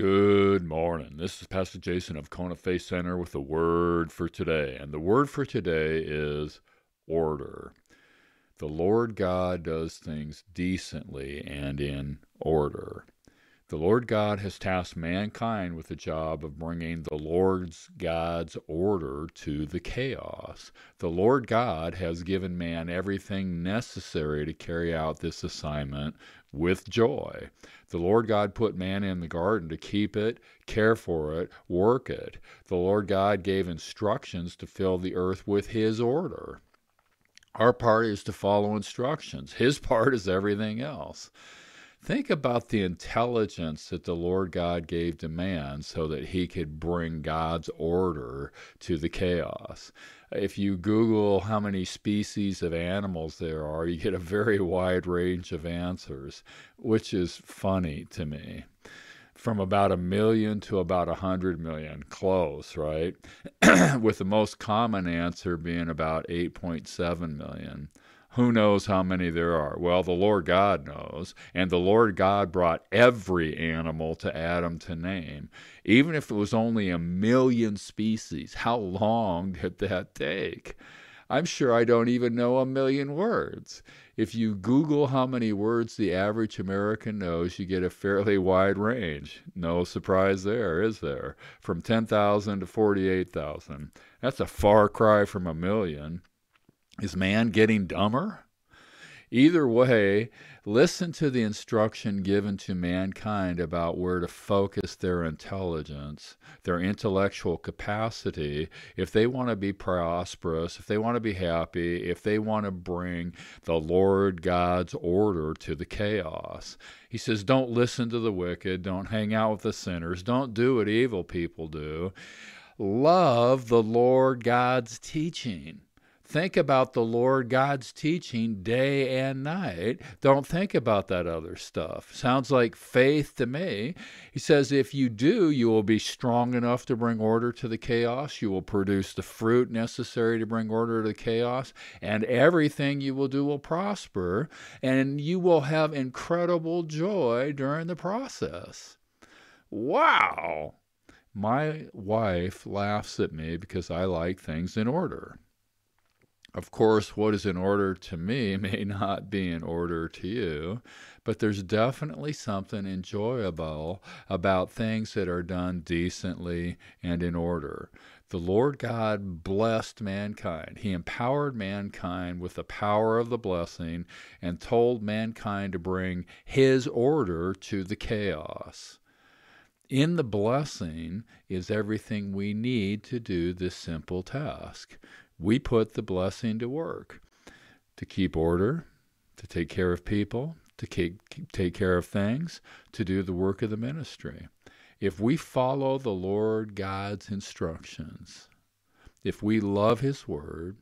Good morning. This is Pastor Jason of Kona Faith Center with the word for today. And the word for today is order. The Lord God does things decently and in order. The Lord God has tasked mankind with the job of bringing the Lord's God's order to the chaos. The Lord God has given man everything necessary to carry out this assignment with joy. The Lord God put man in the garden to keep it, care for it, work it. The Lord God gave instructions to fill the earth with His order. Our part is to follow instructions, His part is everything else. Think about the intelligence that the Lord God gave to man so that he could bring God's order to the chaos. If you Google how many species of animals there are, you get a very wide range of answers, which is funny to me from about a million to about a hundred million, close, right? With the most common answer being about 8.7 million. Who knows how many there are? Well, the Lord God knows. And the Lord God brought every animal to Adam to name. Even if it was only a million species, how long did that take? I'm sure I don't even know a million words. If you Google how many words the average American knows, you get a fairly wide range. No surprise there, is there? From 10,000 to 48,000. That's a far cry from a million. Is man getting dumber? Either way, listen to the instruction given to mankind about where to focus their intelligence, their intellectual capacity, if they want to be prosperous, if they want to be happy, if they want to bring the Lord God's order to the chaos. He says, Don't listen to the wicked, don't hang out with the sinners, don't do what evil people do. Love the Lord God's teaching. Think about the Lord God's teaching day and night. Don't think about that other stuff. Sounds like faith to me. He says, if you do, you will be strong enough to bring order to the chaos. You will produce the fruit necessary to bring order to the chaos, and everything you will do will prosper, and you will have incredible joy during the process. Wow! My wife laughs at me because I like things in order. Of course, what is in order to me may not be in order to you, but there's definitely something enjoyable about things that are done decently and in order. The Lord God blessed mankind. He empowered mankind with the power of the blessing and told mankind to bring His order to the chaos. In the blessing is everything we need to do this simple task we put the blessing to work to keep order, to take care of people, to keep, take care of things, to do the work of the ministry. If we follow the Lord God's instructions, if we love His Word,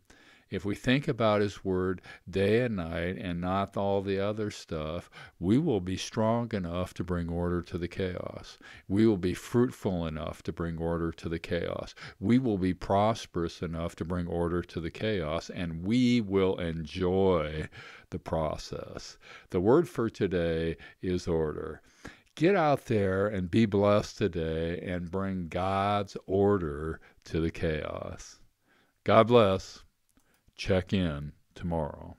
if we think about His Word day and night and not all the other stuff, we will be strong enough to bring order to the chaos. We will be fruitful enough to bring order to the chaos. We will be prosperous enough to bring order to the chaos, and we will enjoy the process. The word for today is order get out there and be blessed today and bring God's order to the chaos. God bless check in tomorrow.